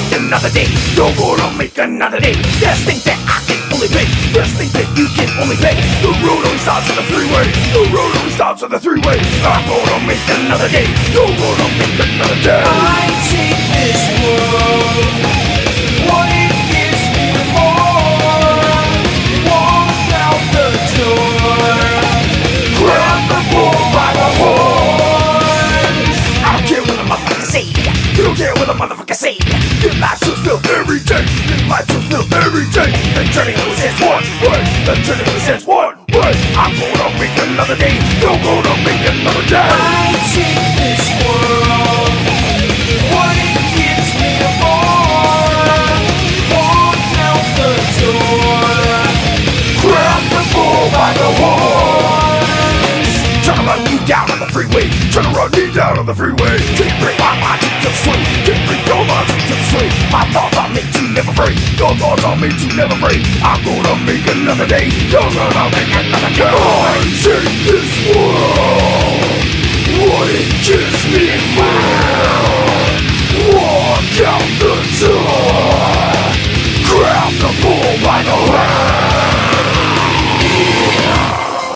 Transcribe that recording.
make another day. You're gonna make another day. There's things that I can only pay. There's things that you can only pay. The road only stops at the freeway. The road only stops at the freeway. I'm gonna make another day. You're gonna make another day. I take this motherfucker say. Your my should feel every day. Your my should feel every day. The journey only says one word. The journey only says one word. I'm gonna make another day. You're gonna make another day. I take this world, what it gives me more. Walk out the door, Grab the bull by the horns. Tryna run you down on the freeway. Tryna run me down on the freeway. Can't bring my mind Your thoughts are made to never break. I'm gonna make another day. You're gonna make another day.